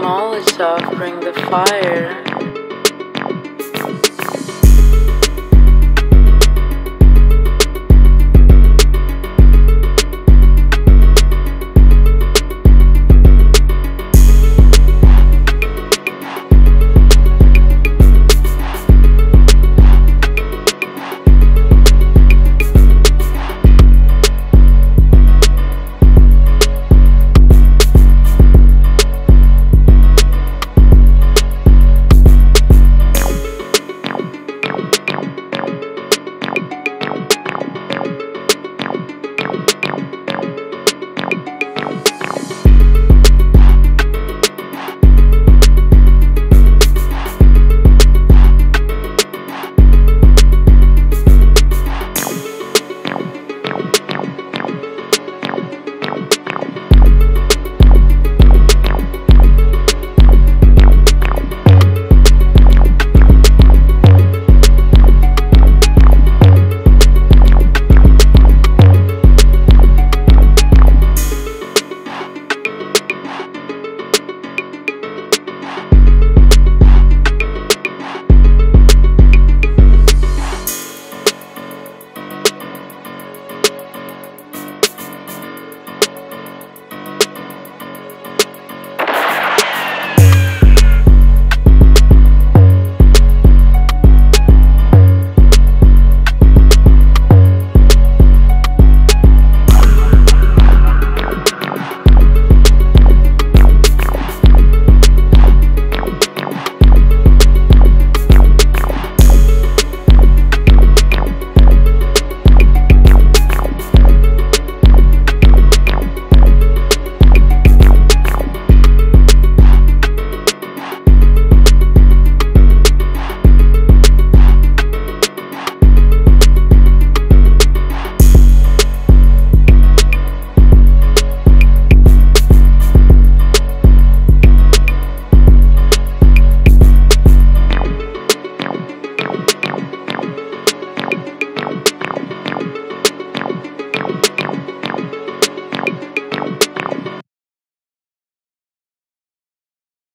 Molotov, bring the fire.